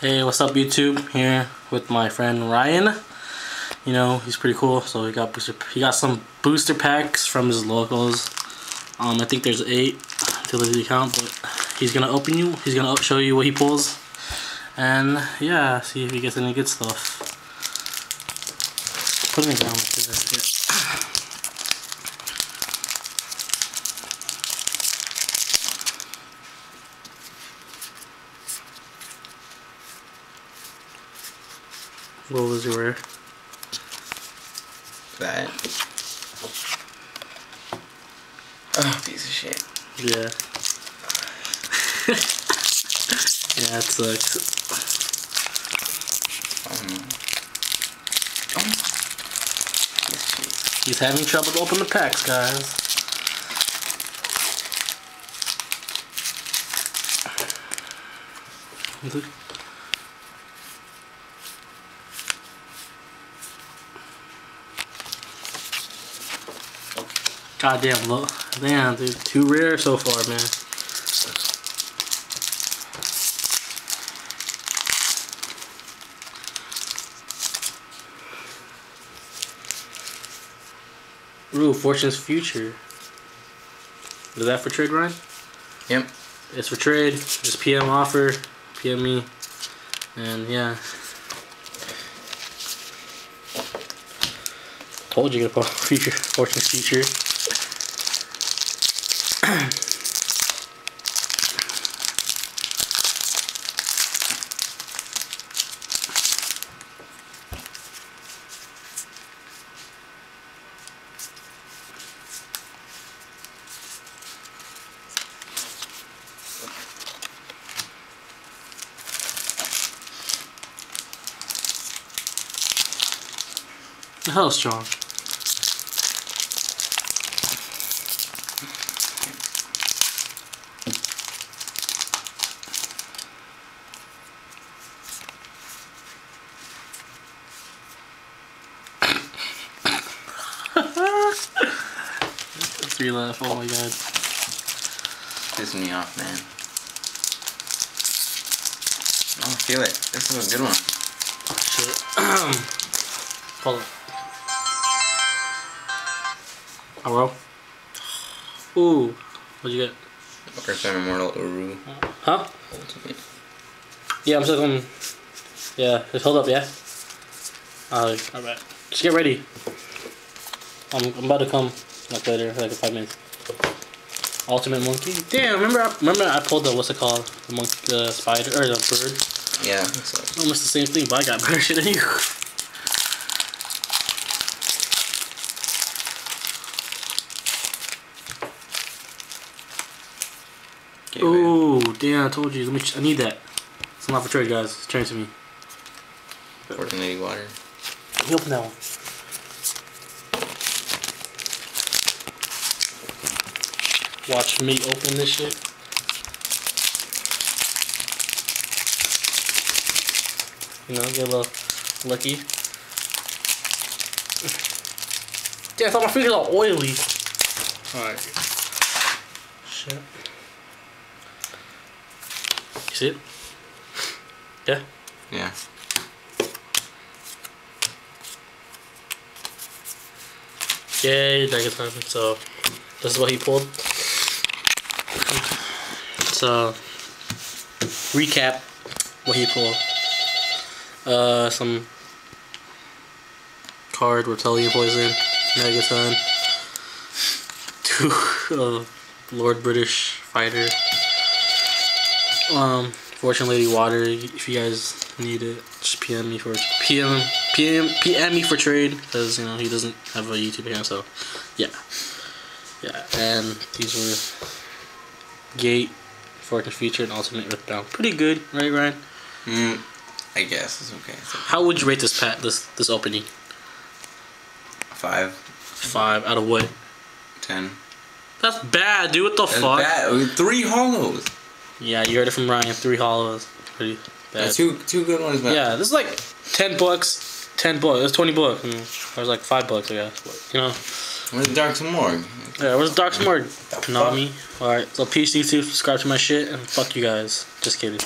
Hey, what's up YouTube? Here with my friend Ryan. You know, he's pretty cool. So he got booster he got some booster packs from his locals. Um I think there's eight to the account, but he's gonna open you, he's gonna show you what he pulls. And yeah, see if he gets any good stuff. Put me down like this. What was your rare? That. Oh, piece of shit. Yeah. yeah, it sucks. Um. Oh. Piece of shit. He's having trouble to open the packs, guys. Is it- God damn, look. Damn, dude. Too rare so far, man. Ooh, Fortune's Future. Is that for trade, Ryan? Yep. It's for trade. Just PM offer. PM me. And yeah. Told you to put future Fortune's Future. The hell strong. Three left. Oh my god. Pissing me off, man. Oh, feel it. This is a good one. Shit. Hold on. Hello? Ooh. What'd you get? Percent Immortal Uru. Huh? Ultimate. Yeah, I'm still going. Yeah, just hold up, yeah? Uh, alright. Just get ready. I'm, I'm about to come, like later, like in five minutes. Ultimate monkey. Damn, remember I, remember I pulled the, what's it called? The monkey, the spider, or the bird? Yeah, so Almost the same thing, but I got better shit than you. get rid. Ooh, damn, I told you. Let me. I need that. It's not for trade, guys. Turn to me. Fortune Lady Water. Let me open that one. Watch me open this shit. You know, get a little lucky. Damn, I thought my fingers are oily. Alright. Shit. You see it? Yeah? Yeah. Yay, Dragon Time. So, this is what he pulled. So, recap what he pulled. Uh, some card, Reptilianne Poison, Megaton, two, uh, Lord British Fighter, um, Fortune Lady Water, if you guys need it, just PM me for, PM, PM, PM me for trade, because, you know, he doesn't have a YouTube account, so, yeah. Yeah, and these were Gate, Fortune Future, and Ultimate Earthbound. Pretty good, right, Ryan? Mm, I guess it's okay. It's okay. How would you rate this pat this this opening? Five, Five out of what? ten. That's bad, dude. What the That's fuck? bad. Three hollows. Yeah, you heard it from Ryan. Three hollows. Pretty bad. That's two two good ones, man. Yeah, this is like ten bucks. Ten bucks. It's twenty bucks. Mm, Or it's like five bucks, I guess. You know. Where's Dark Morgue? Yeah, where's Dark Smart? Konami. Alright, so peace, YouTube. Subscribe to my shit, and fuck you guys. Just kidding.